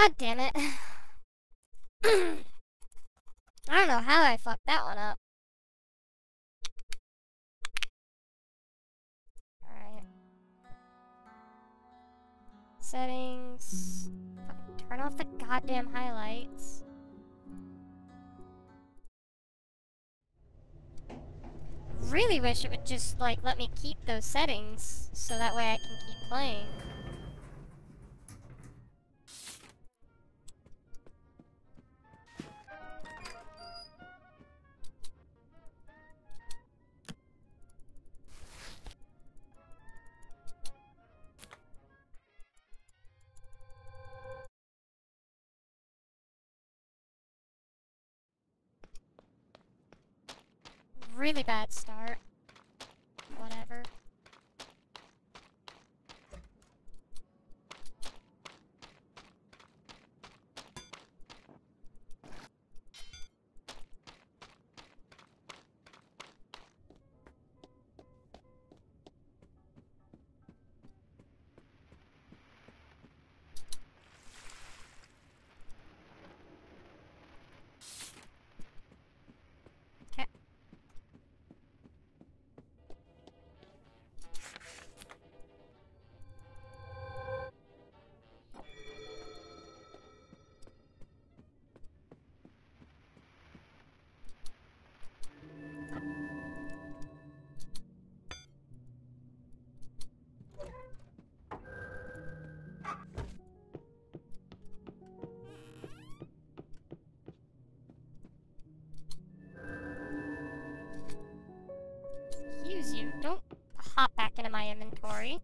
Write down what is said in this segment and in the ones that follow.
God damn it. I don't know how I fucked that one up. Alright. Settings. Turn off the goddamn highlights. Really wish it would just, like, let me keep those settings so that way I can keep playing. Really bad start. You, don't hop back into my inventory.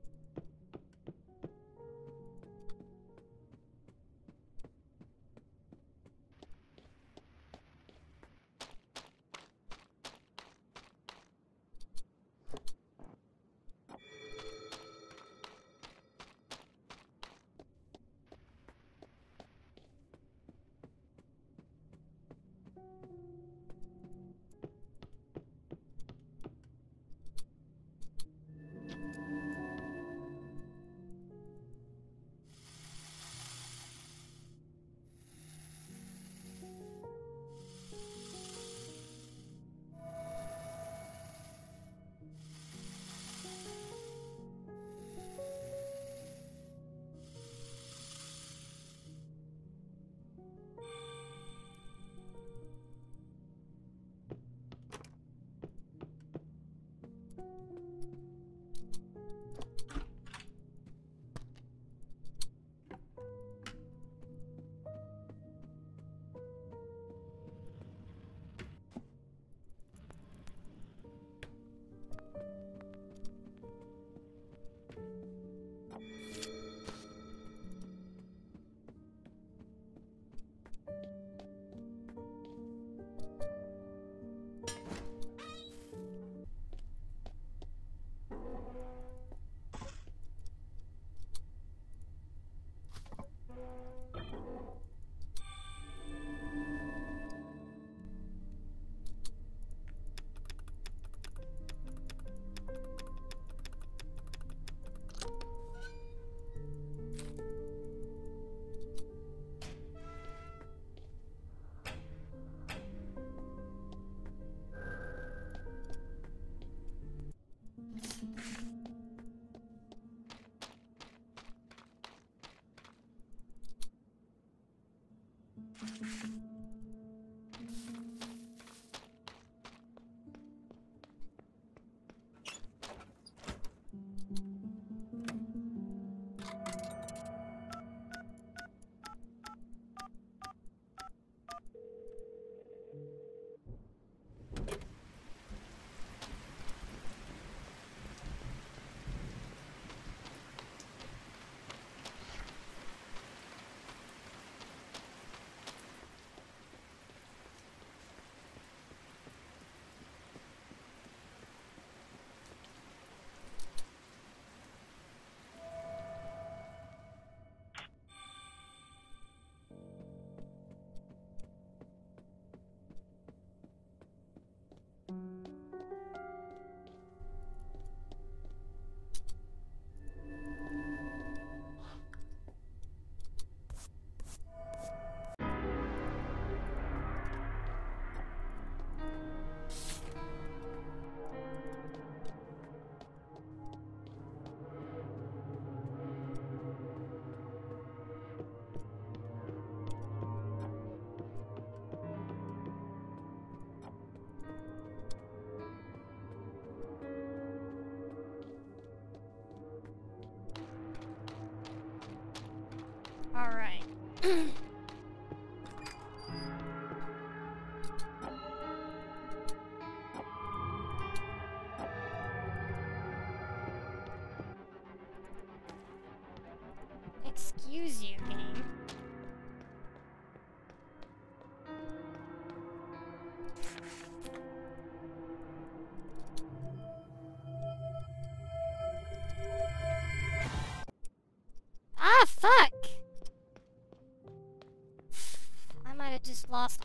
Alright. Excuse you, game. Might have just lost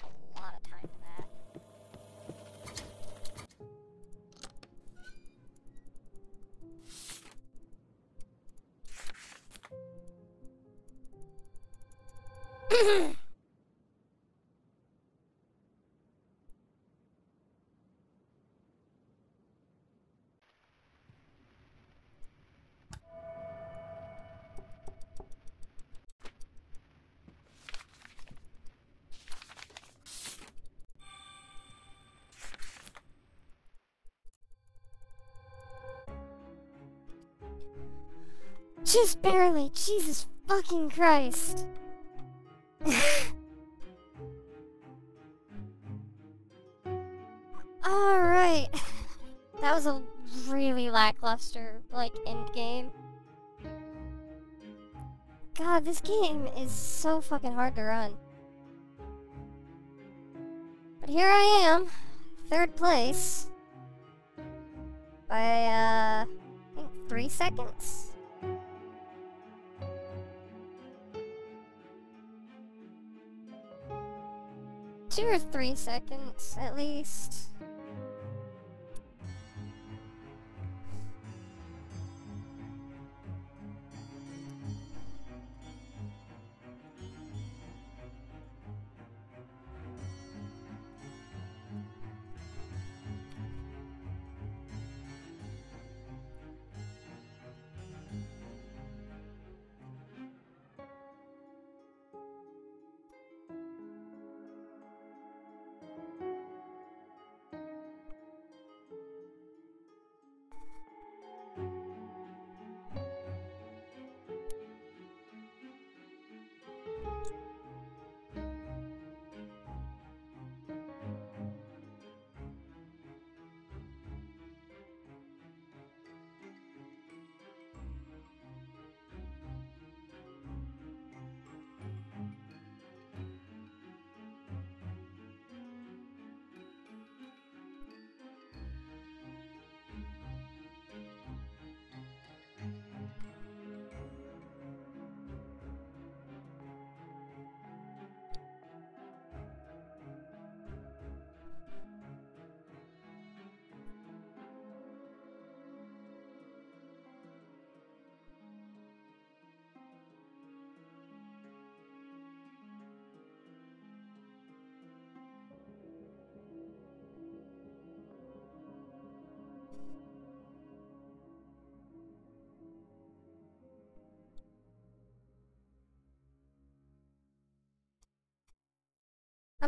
Just barely. Jesus fucking Christ. Alright. That was a really lackluster, like, end game. God, this game is so fucking hard to run. But here I am, third place. By, uh, I think three seconds? Two or three seconds, at least.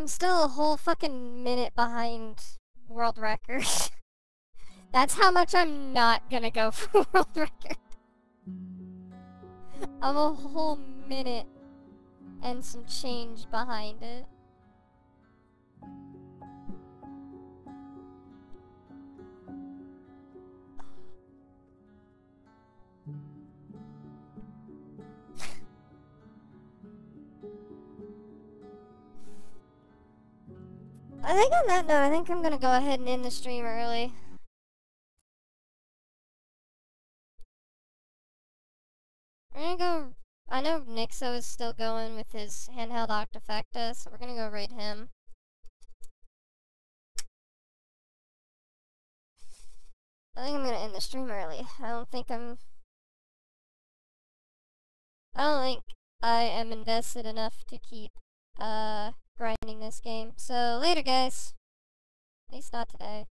I'm still a whole fucking minute behind world record. That's how much I'm not gonna go for world record. I'm a whole minute and some change behind it. I think on that note, I think I'm gonna go ahead and end the stream early. We're gonna go... I know Nixo is still going with his handheld Octafecta, so we're gonna go raid him. I think I'm gonna end the stream early. I don't think I'm... I don't think I am invested enough to keep, uh, grinding this game. So, later guys. At least not today.